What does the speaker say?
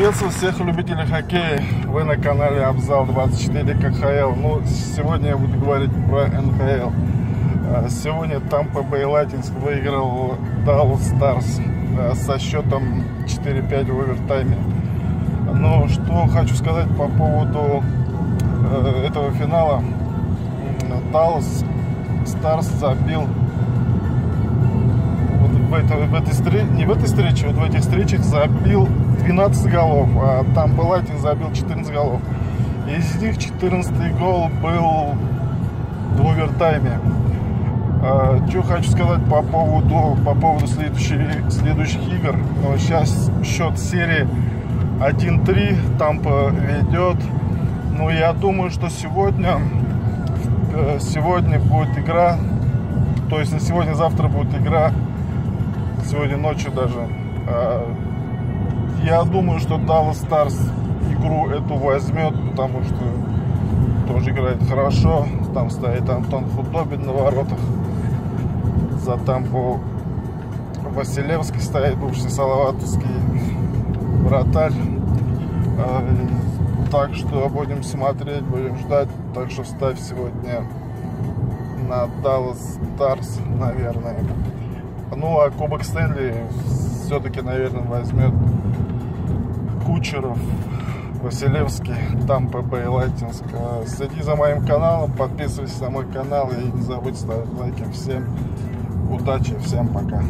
Приветствую всех любителей хоккея. Вы на канале Обзал 24 КХЛ. Ну, сегодня я буду говорить про НХЛ. А, сегодня Тампа Бэй Латинск выиграл Dallas Stars а, со счетом 4-5 в овертайме. Но что хочу сказать по поводу э, этого финала. Dallas Stars забил в, это, в этой не в этой встрече, вот в этих встречах забил 12 голов, а там Палатин забил 14 голов. Из них 14 гол был в овертайме. А, что хочу сказать по поводу, по поводу следующих, следующих игр. Ну, сейчас счет серии 1-3, Тампа ведет. Но ну, я думаю, что сегодня, э, сегодня будет игра, то есть на сегодня-завтра будет игра, сегодня ночью даже. Я думаю, что Dallas Stars игру эту возьмет, потому что тоже играет хорошо. Там стоит Антон Худобин на воротах. За Тампу Василевский стоит, бывший Салаватовский вратарь. А, так что будем смотреть, будем ждать. Так что ставь сегодня на Dallas Stars, наверное. Ну, а Кубок Стэнли все-таки, наверное, возьмет Кучеров, Василевский, там ПБ и Латинск. Следи за моим каналом, подписывайся на мой канал и не забудь ставить лайки. Всем удачи, всем пока.